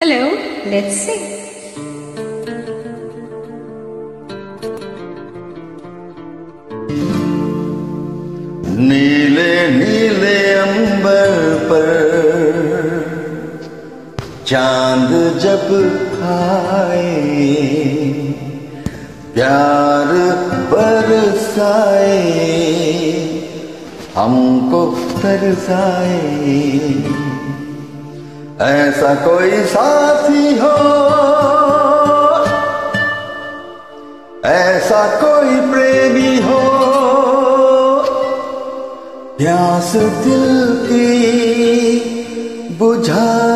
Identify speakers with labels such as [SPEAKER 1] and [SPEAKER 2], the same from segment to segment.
[SPEAKER 1] Hello, let's sing.
[SPEAKER 2] नीले नीले अंबर पर चाँद जब आए प्यार बरसाए हमको तरसाए ऐसा कोई साथी हो। ऐसा कोई प्रेमी हो। प्यास दिल की बुझा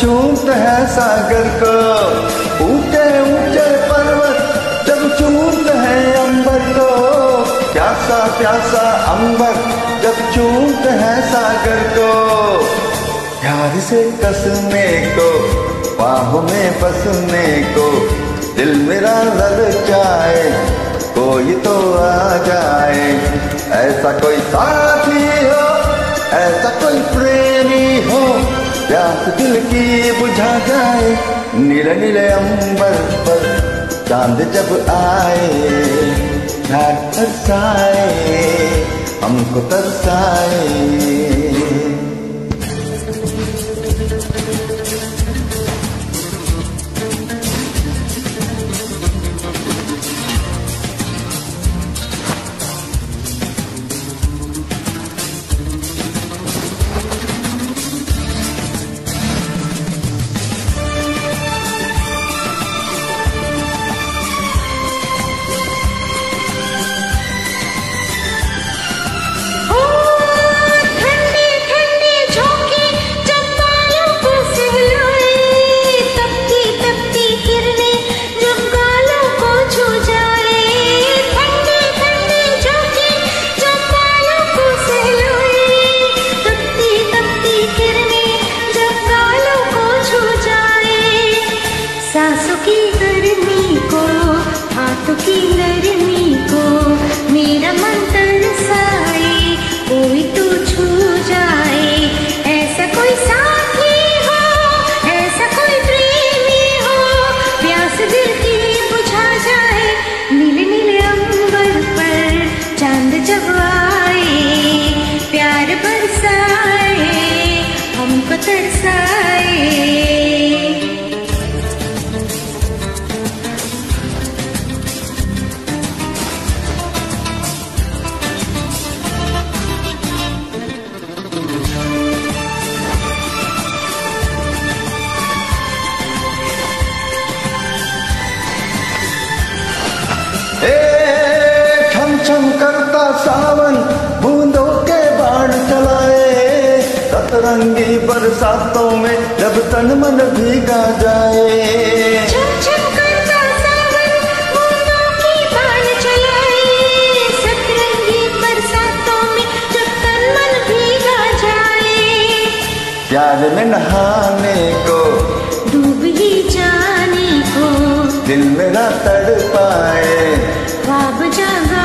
[SPEAKER 2] चूमता है सागर को। ऊँचे ऊँचे पर्वत, जब चूमता है अंबर को। प्यासा प्यासा अंबर, जब चूमता है सागर को। प्यार से कसने को, बाहों में बसने को, दिल मेरा ललचाए कोई तो आ जाए। ऐसा कोई साथी हो, ऐसा कोई प्यास दिल की बुझा जाए? नीले नीले अंबर पर चाँद जब आए प्यार तरसाए हमको तरसाए। करता सावन बूंदों के बाढ़ चलाए। सतरंगी बरसातों में जब तन मन भीगा जाए।
[SPEAKER 1] छम छम करता सावन बूंदों की बाण चलाए। सतरंगी बरसातों में जब तन मन भीगा जाए।
[SPEAKER 2] प्यार में नहाने को
[SPEAKER 1] डूब ही जाने को
[SPEAKER 2] दिल मेरा तड़ पाए
[SPEAKER 1] ख्वाब जागा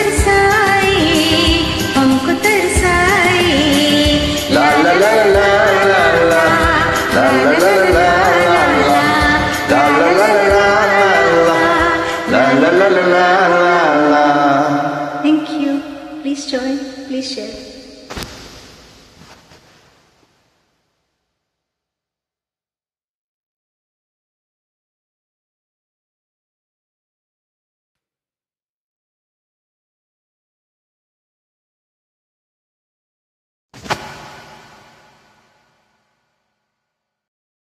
[SPEAKER 1] Please share.